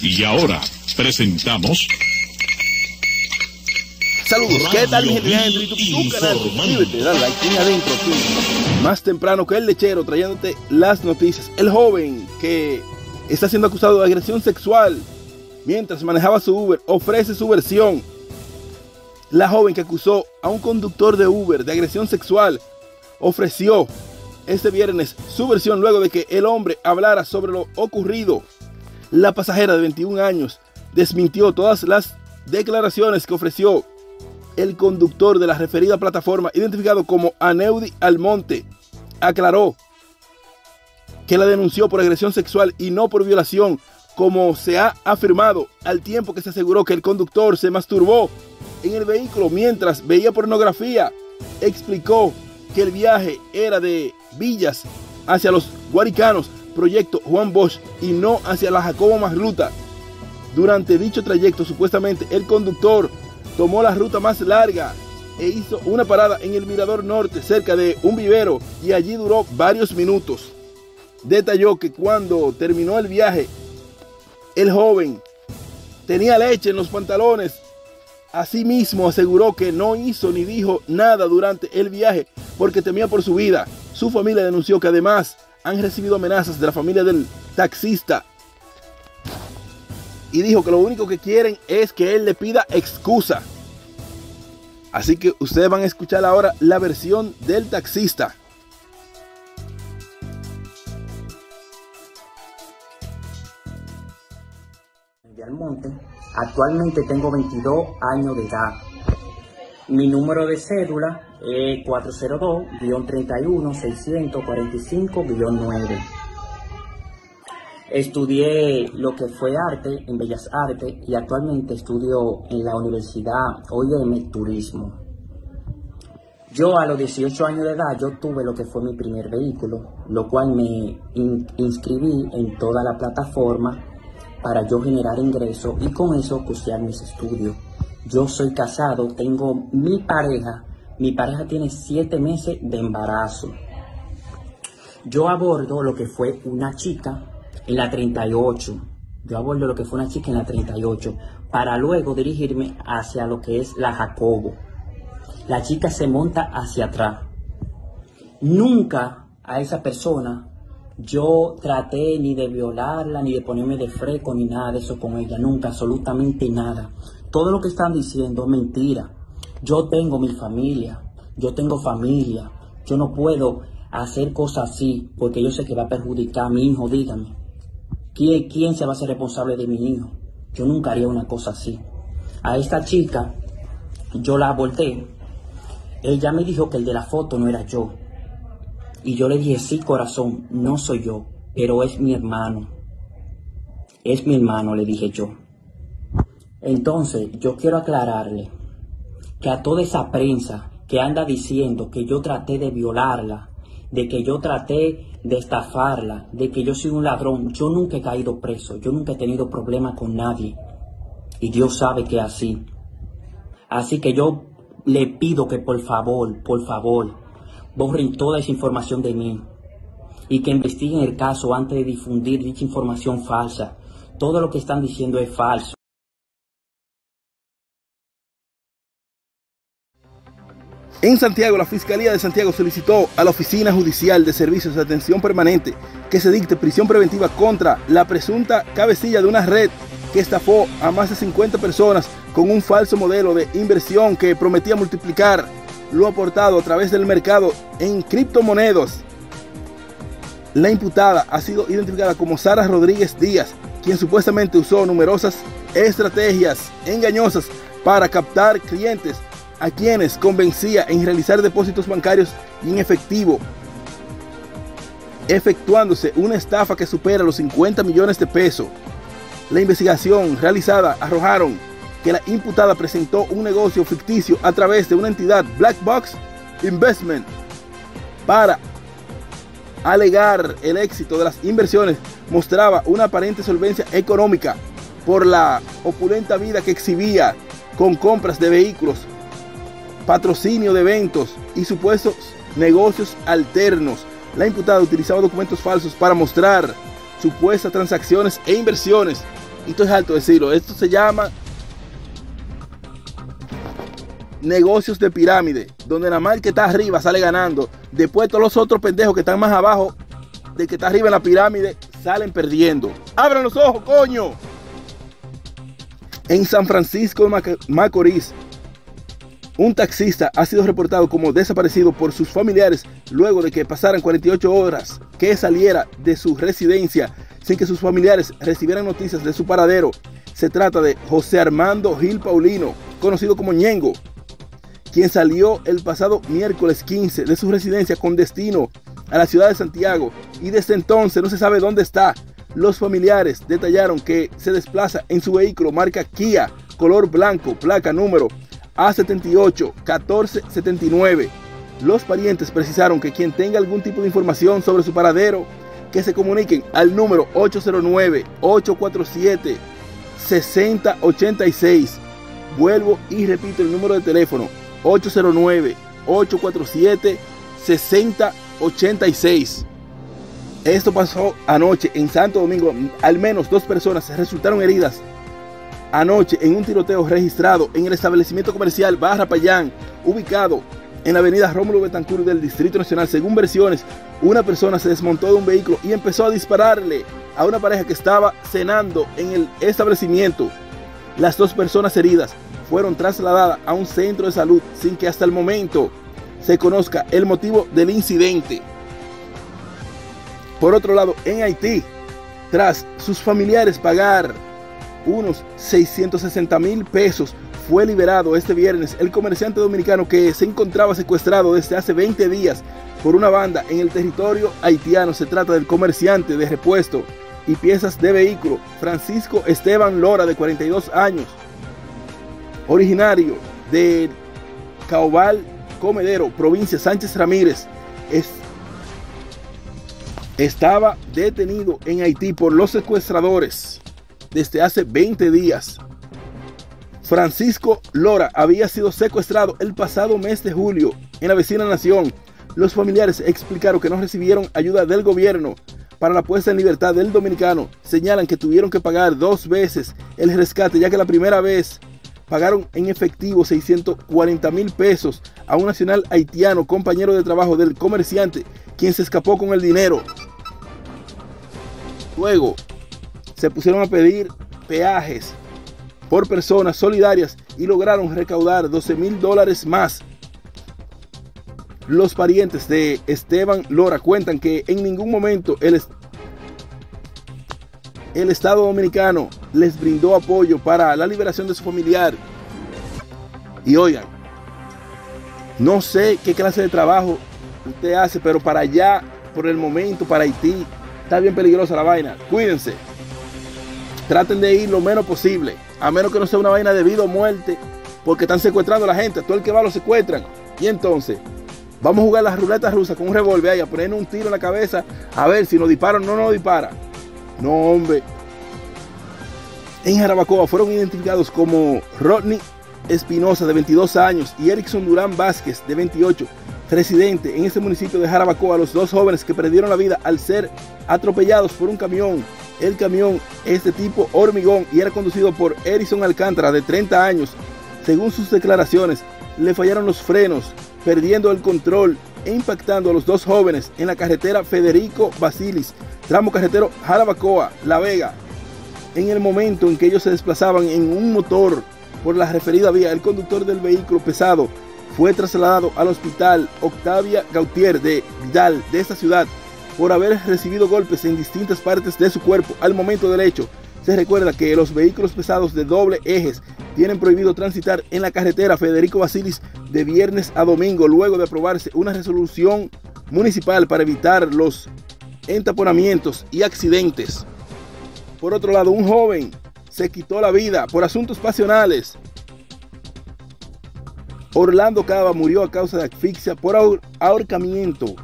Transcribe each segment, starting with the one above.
Y ahora presentamos. Saludos, ¿qué tal gente? Tu canal, suscríbete, dale like adentro. Más temprano que el lechero trayéndote las noticias. El joven que está siendo acusado de agresión sexual mientras manejaba su Uber ofrece su versión. La joven que acusó a un conductor de Uber de agresión sexual ofreció este viernes su versión luego de que el hombre hablara sobre lo ocurrido. La pasajera de 21 años desmintió todas las declaraciones que ofreció el conductor de la referida plataforma, identificado como Aneudi Almonte, aclaró que la denunció por agresión sexual y no por violación, como se ha afirmado, al tiempo que se aseguró que el conductor se masturbó en el vehículo mientras veía pornografía. Explicó que el viaje era de Villas hacia los Guaricanos, proyecto Juan Bosch, y no hacia la Jacobo Magruta. Durante dicho trayecto, supuestamente, el conductor tomó la ruta más larga e hizo una parada en el Mirador Norte, cerca de un vivero, y allí duró varios minutos. Detalló que cuando terminó el viaje, el joven tenía leche en los pantalones. Asimismo, aseguró que no hizo ni dijo nada durante el viaje porque temía por su vida. Su familia denunció que además han recibido amenazas de la familia del taxista y dijo que lo único que quieren es que él le pida excusa. Así que ustedes van a escuchar ahora la versión del taxista. Actualmente tengo 22 años de edad. Mi número de cédula es 402-31-645-9. Estudié lo que fue arte en Bellas Artes y actualmente estudio en la Universidad OIM Turismo. Yo a los 18 años de edad yo tuve lo que fue mi primer vehículo, lo cual me in- inscribí en toda la plataforma para yo generar ingresos y con eso costear mis estudios. Yo soy casado, tengo mi pareja, mi pareja tiene 7 meses de embarazo. Yo abordo lo que fue una chica en la 38. Yo abordo lo que fue una chica en la 38 para luego dirigirme hacia lo que es la Jacobo. La chica se monta hacia atrás. Nunca a esa persona yo traté ni de violarla, ni de ponerme de freco, ni nada de eso con ella. Nunca, absolutamente nada. Todo lo que están diciendo es mentira. Yo tengo mi familia, yo tengo familia. Yo no puedo hacer cosas así porque yo sé que va a perjudicar a mi hijo, dígame. ¿Quién, quién se va a hacer responsable de mi hijo? Yo nunca haría una cosa así. A esta chica, yo la volteé. Ella me dijo que el de la foto no era yo. Y yo le dije, sí, corazón, no soy yo, pero es mi hermano. Es mi hermano, le dije yo. Entonces, yo quiero aclararle que a toda esa prensa que anda diciendo que yo traté de violarla, de que yo traté de estafarla, de que yo soy un ladrón, yo nunca he caído preso, yo nunca he tenido problema con nadie. Y Dios sabe que así. Así que yo le pido que por favor, por favor, borren toda esa información de mí y que investiguen el caso antes de difundir dicha información falsa. Todo lo que están diciendo es falso. En Santiago, la Fiscalía de Santiago solicitó a la Oficina Judicial de Servicios de Atención Permanente que se dicte prisión preventiva contra la presunta cabecilla de una red que estafó a más de 50 personas con un falso modelo de inversión que prometía multiplicar lo aportado a través del mercado en criptomonedas. La imputada ha sido identificada como Sara Rodríguez Díaz, quien supuestamente usó numerosas estrategias engañosas para captar clientes a quienes convencía en realizar depósitos bancarios y en efectivo, efectuándose una estafa que supera los 50 millones de pesos. La investigación realizada arrojaron que la imputada presentó un negocio ficticio a través de una entidad Black Box Investment para alegar el éxito de las inversiones mostraba una aparente solvencia económica por la opulenta vida que exhibía con compras de vehículos, patrocinio de eventos y supuestos negocios alternos. La imputada utilizaba documentos falsos para mostrar supuestas transacciones e inversiones y estoy alto de decirlo, esto se llama negocios de pirámide, donde el que está arriba sale ganando. Después todos los otros pendejos que están más abajo del que está arriba en la pirámide salen perdiendo. ¡Abran los ojos, coño! En San Francisco de Macorís, un taxista ha sido reportado como desaparecido por sus familiares luego de que pasaran 48 horas que saliera de su residencia sin que sus familiares recibieran noticias de su paradero. Se trata de José Armando Gil Paulino, conocido como Ñengo, quien salió el pasado miércoles 15 de su residencia con destino a la ciudad de Santiago y desde entonces no se sabe dónde está. Los familiares detallaron que se desplaza en su vehículo marca Kia, color blanco, placa número A78 1479. Los parientes precisaron que quien tenga algún tipo de información sobre su paradero, que se comuniquen al número 809-847-6086. Vuelvo y repito el número de teléfono 809-847-6086. Esto pasó anoche en Santo Domingo. Al menos dos personas resultaron heridas anoche en un tiroteo registrado en el establecimiento comercial Barra Payán, ubicado en la avenida Rómulo Betancourt del Distrito Nacional. Según versiones, una persona se desmontó de un vehículo y empezó a dispararle a una pareja que estaba cenando en el establecimiento. Las dos personas heridas fueron trasladadas a un centro de salud sin que hasta el momento se conozca el motivo del incidente. Por otro lado, en Haití, tras sus familiares pagar unos 660 mil pesos, fue liberado este viernes el comerciante dominicano que se encontraba secuestrado desde hace 20 días por una banda en el territorio haitiano. Se trata del comerciante de repuesto y piezas de vehículo Francisco Esteban Lora, de 42 años, originario de Caobal Comedero, provincia Sánchez Ramírez, estaba detenido en Haití por los secuestradores desde hace 20 días. Francisco Lora había sido secuestrado el pasado mes de julio en la vecina nación. Los familiares explicaron que no recibieron ayuda del gobierno para la puesta en libertad del dominicano. Señalan que tuvieron que pagar dos veces el rescate, ya que la primera vez pagaron en efectivo 640 mil pesos a un nacional haitiano, compañero de trabajo del comerciante, quien se escapó con el dinero. Luego se pusieron a pedir peajes por personas solidarias y lograron recaudar 12 mil dólares más. Los parientes de Esteban Lora cuentan que en ningún momento el, el Estado Dominicano les brindó apoyo para la liberación de su familiar. Y oigan, no sé qué clase de trabajo usted hace, pero para allá, por el momento, para Haití, está bien peligrosa la vaina. Cuídense. Traten de ir lo menos posible, a menos que no sea una vaina de vida o muerte, porque están secuestrando a la gente. Todo el que va lo secuestran. Y entonces, vamos a jugar las ruletas rusas con un revólver ahí, a poner un tiro en la cabeza, a ver si nos disparan o no nos disparan. No, hombre. En Jarabacoa fueron identificados como Rodney Espinosa, de 22 años, y Erickson Durán Vázquez, de 28, residente en este municipio de Jarabacoa, los dos jóvenes que perdieron la vida al ser atropellados por un camión el camión es de tipo hormigón y era conducido por Erison Alcántara de 30 años. Según sus declaraciones, le fallaron los frenos, perdiendo el control e impactando a los dos jóvenes en la carretera Federico Basilis, tramo carretero Jarabacoa, La Vega. En el momento en que ellos se desplazaban en un motor por la referida vía, el conductor del vehículo pesado fue trasladado al hospital Octavia Gautier de Vidal de esta ciudad por haber recibido golpes en distintas partes de su cuerpo al momento del hecho. Se recuerda que los vehículos pesados de doble ejes tienen prohibido transitar en la carretera Federico Basilis de viernes a domingo luego de aprobarse una resolución municipal para evitar los entaponamientos y accidentes. Por otro lado, un joven se quitó la vida por asuntos pasionales. Orlando Cava murió a causa de asfixia por ahorcamiento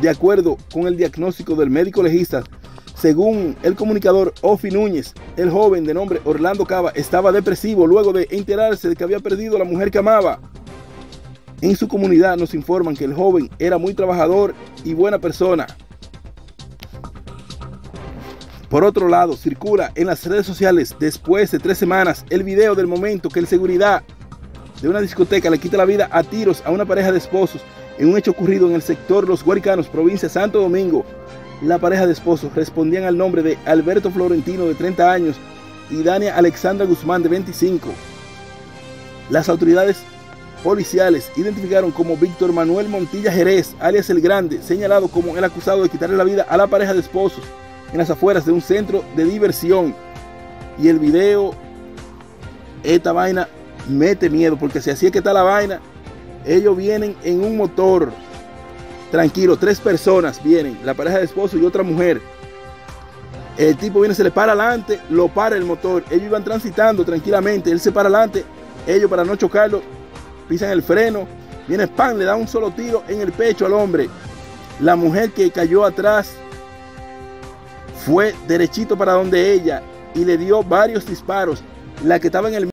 de acuerdo con el diagnóstico del médico legista, según el comunicador Ofi Núñez, el joven de nombre Orlando Cava estaba depresivo luego de enterarse de que había perdido a la mujer que amaba. En su comunidad nos informan que el joven era muy trabajador y buena persona. Por otro lado, circula en las redes sociales después de tres semanas el video del momento que el seguridad de una discoteca le quita la vida a tiros a una pareja de esposos en un hecho ocurrido en el sector Los Guaricanos, provincia de Santo Domingo. La pareja de esposos respondían al nombre de Alberto Florentino de 30 años y Dania Alexandra Guzmán de 25. Las autoridades policiales identificaron como Víctor Manuel Montilla Jerez, alias El Grande, señalado como el acusado de quitarle la vida a la pareja de esposos en las afueras de un centro de diversión. Y el video, esta vaina mete miedo, porque si así es que está la vaina, ellos vienen en un motor, tranquilo, tres personas vienen, la pareja de esposo y otra mujer. El tipo viene, se le para adelante, lo para el motor. Ellos iban transitando tranquilamente, él se para adelante, ellos para no chocarlo, pisan el freno, viene pan, le da un solo tiro en el pecho al hombre. La mujer que cayó atrás fue derechito para donde ella y le dio varios disparos. La que estaba en el